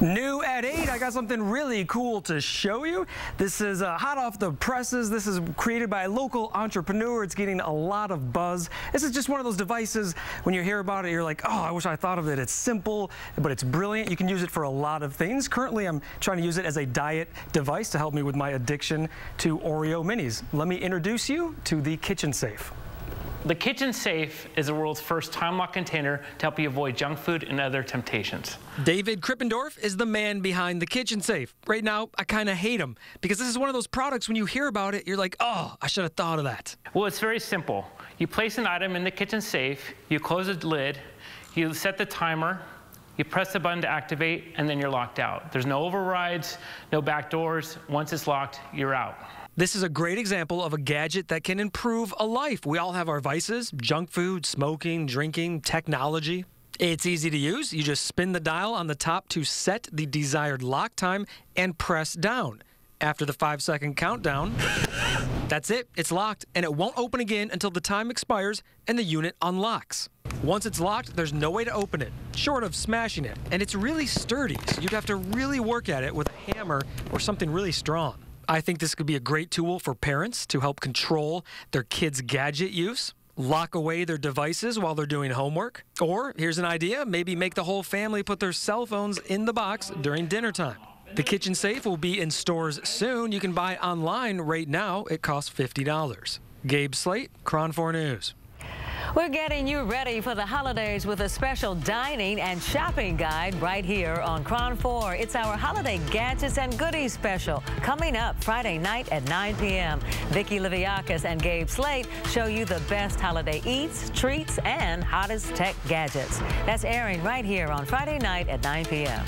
New at 8, I got something really cool to show you. This is uh, hot off the presses. This is created by a local entrepreneur. It's getting a lot of buzz. This is just one of those devices, when you hear about it, you're like, oh, I wish I thought of it. It's simple, but it's brilliant. You can use it for a lot of things. Currently, I'm trying to use it as a diet device to help me with my addiction to Oreo minis. Let me introduce you to the Kitchen Safe. The Kitchen Safe is the world's first time lock container to help you avoid junk food and other temptations. David Krippendorf is the man behind the Kitchen Safe. Right now, I kind of hate him because this is one of those products when you hear about it, you're like, oh, I should have thought of that. Well, it's very simple. You place an item in the kitchen safe, you close the lid, you set the timer, you press the button to activate, and then you're locked out. There's no overrides, no back doors. Once it's locked, you're out. This is a great example of a gadget that can improve a life. We all have our vices junk food, smoking, drinking, technology. It's easy to use. You just spin the dial on the top to set the desired lock time and press down. After the five second countdown, that's it. It's locked and it won't open again until the time expires and the unit unlocks. Once it's locked, there's no way to open it, short of smashing it. And it's really sturdy, so you'd have to really work at it with a hammer or something really strong. I think this could be a great tool for parents to help control their kids' gadget use. Lock away their devices while they're doing homework. Or, here's an idea maybe make the whole family put their cell phones in the box during dinner time. The kitchen safe will be in stores soon. You can buy online right now. It costs $50. Gabe Slate, KRON 4 News. We're getting you ready for the holidays with a special dining and shopping guide right here on KRON 4. It's our holiday gadgets and goodies special coming up Friday night at 9 p.m. Vicki Liviakis and Gabe Slate show you the best holiday eats, treats, and hottest tech gadgets. That's airing right here on Friday night at 9 p.m.